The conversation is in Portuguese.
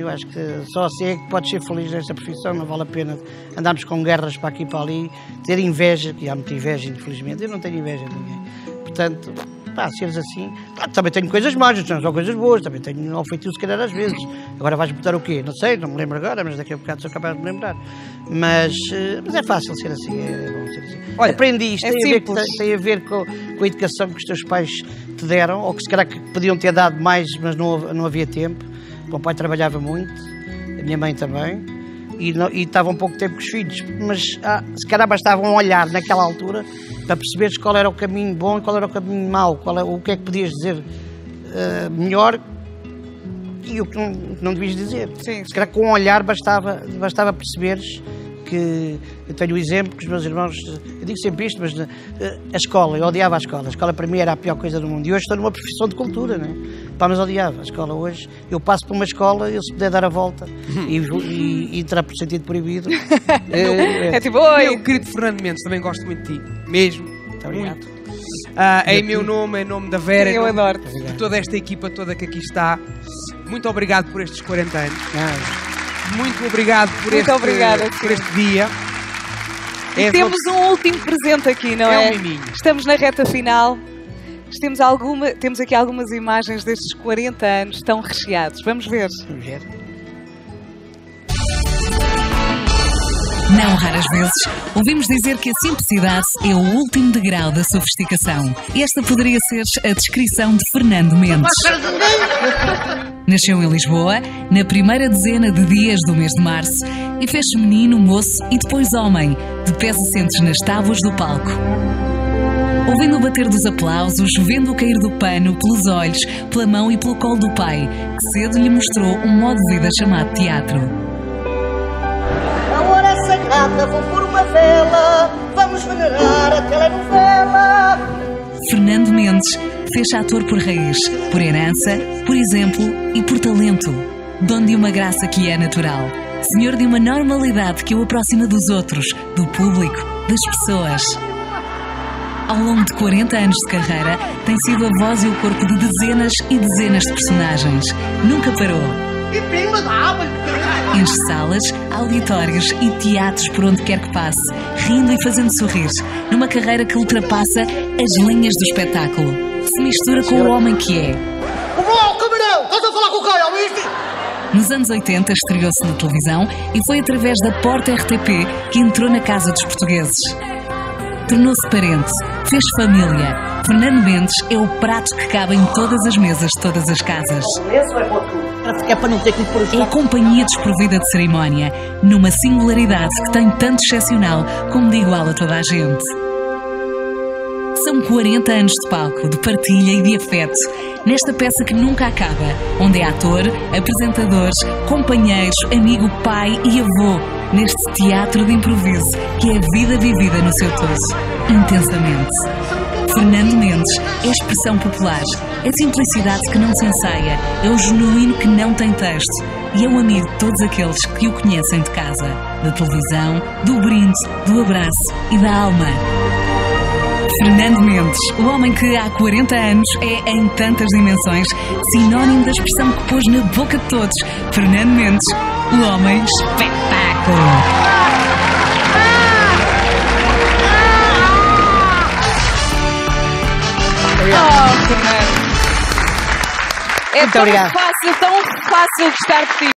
eu acho que só assim é que podes ser feliz nesta profissão, não vale a pena andarmos com guerras para aqui e para ali, ter inveja, e há muita inveja, infelizmente, eu não tenho inveja de ninguém. Portanto, pá, seres assim, pá, também tenho coisas más, não são coisas boas, também tenho ao feitiço se calhar às vezes. Agora vais botar o quê? Não sei, não me lembro agora, mas daqui a bocado sou capaz de me lembrar. Mas, eh, mas é fácil ser assim, é bom ser assim. Olha, Aprendi isto, é tem, a ver, tem, tem a ver com, com a educação que os teus pais te deram, ou que se calhar que podiam ter dado mais, mas não, não havia tempo. O meu pai trabalhava muito, a minha mãe também, e, não- e estava um pouco tempo com os filhos, mas ah, se calhar bastava um olhar naquela altura para perceberes qual era o caminho bom e qual era o caminho mau, qual é, o que é que podias dizer ah, melhor e o que não, não devias dizer. Sim. Se calhar com um olhar bastava, bastava perceberes que eu tenho o exemplo que os meus irmãos, eu digo sempre isto, mas eh, a escola, eu odiava a escola. A escola para mim era a pior coisa do mundo. E hoje estou numa profissão de cultura, né? Pá, mas odiava a escola hoje. Eu passo por uma escola, eu se puder dar a volta e, e, e entrar por sentido proibido. eh, É tipo, oi! Meu querido Fernando Mendes, também gosto muito de ti. Mesmo. Muito obrigado. Muito. Ah, em meu nome, em nome da Vera, Eu nome adoro. de toda esta equipa toda que aqui está. Muito obrigado por estes 40 anos. Ah, Muito obrigado por, Muito este, obrigada, por este dia. E És temos uma- um último presente aqui, não É um é? miminho. Estamos na reta final. Temos, alguma, temos aqui algumas imagens destes 40 anos tão recheados. Vamos ver. vamos ver. Não raras vezes, ouvimos dizer que a simplicidade é o último degrau da sofisticação. Esta poderia ser a descrição de Fernando Mendes. Nasceu em Lisboa, na primeira dezena de dias do mês de março, e fez-se menino, moço e depois homem, de pés assentes nas tábuas do palco. Ouvindo o bater dos aplausos, vendo o cair do pano pelos olhos, pela mão e pelo colo do pai, que cedo lhe mostrou um modo de vida chamado teatro. A hora é sagrada, vou pôr uma vela, vamos venerar a telenovela. Fernando Mendes fez-se ator por raiz, por herança, por exemplo e por talento. Dono de uma graça que é natural. Senhor de uma normalidade que o aproxima dos outros, do público, das pessoas. Ao longo de 40 anos de carreira, tem sido a voz e o corpo de dezenas e dezenas de personagens. Nunca parou. Enche salas, auditórios e teatros por onde quer que passe, rindo e fazendo sorrir, numa carreira que ultrapassa as linhas do espetáculo. Se mistura com o homem que é. O camarão, estás a falar com quem, ouviste? Nos anos 80 estreou-se na televisão e foi através da Porta RTP que entrou na casa dos portugueses. Tornou-se parente, fez família. Fernando Mendes é o prato que cabe em todas as mesas de todas as casas. É para não ter que pôr É a companhia desprovida de cerimónia, numa singularidade que tem tanto excepcional como de igual a toda a gente. São 40 anos de palco, de partilha e de afeto, nesta peça que nunca acaba, onde é ator, apresentador, companheiros, amigo, pai e avô, neste teatro de improviso que é a vida vivida no seu todo, intensamente. Fernando Mendes é expressão popular, é simplicidade que não se ensaia, é o genuíno que não tem texto e é o amigo de todos aqueles que o conhecem de casa, da televisão, do brinde, do abraço e da alma. Fernando Mendes, o homem que há 40 anos é, em tantas dimensões, sinónimo da expressão que pôs na boca de todos. Fernando Mendes, o homem espetáculo. Oh, Fernando. É Muito tão obrigado. fácil, tão fácil gostar de ti.